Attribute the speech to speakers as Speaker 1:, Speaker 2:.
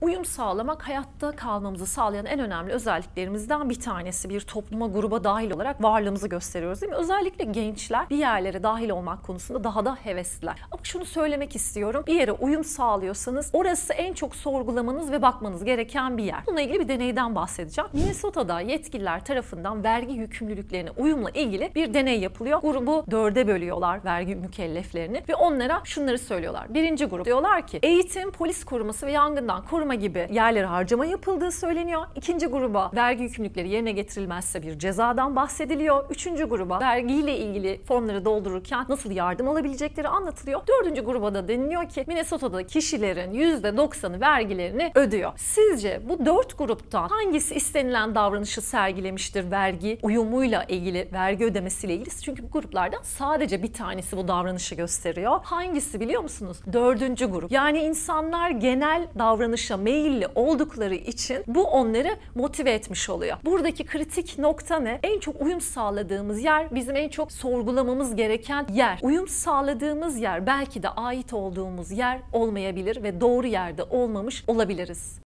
Speaker 1: Uyum sağlamak hayatta kalmamızı sağlayan en önemli özelliklerimizden bir tanesi. Bir topluma, gruba dahil olarak varlığımızı gösteriyoruz değil mi? Özellikle gençler bir yerlere dahil olmak konusunda daha da hevesliler. Ama şunu söylemek istiyorum. Bir yere uyum sağlıyorsanız orası en çok sorgulamanız ve bakmanız gereken bir yer. Bununla ilgili bir deneyden bahsedeceğim. Minnesota'da yetkililer tarafından vergi yükümlülüklerine uyumla ilgili bir deney yapılıyor. Grubu dörde bölüyorlar vergi mükelleflerini ve onlara şunları söylüyorlar. Birinci grup diyorlar ki eğitim, polis koruması ve yangından koruma gibi yerlere harcama yapıldığı söyleniyor. İkinci gruba vergi yükümlülükleri yerine getirilmezse bir cezadan bahsediliyor. Üçüncü gruba vergiyle ilgili formları doldururken nasıl yardım alabilecekleri anlatılıyor. Dördüncü gruba da deniliyor ki Minnesota'da kişilerin %90'ı vergilerini ödüyor. Sizce bu dört gruptan hangisi istenilen davranışı sergilemiştir vergi uyumuyla ilgili, vergi ödemesiyle ilgili? Çünkü bu gruplardan sadece bir tanesi bu davranışı gösteriyor. Hangisi biliyor musunuz? Dördüncü grup. Yani insanlar genel davranışa meyilli oldukları için bu onları motive etmiş oluyor. Buradaki kritik nokta ne? En çok uyum sağladığımız yer bizim en çok sorgulamamız gereken yer. Uyum sağladığımız yer belki de ait olduğumuz yer olmayabilir ve doğru yerde olmamış olabiliriz.